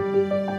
Música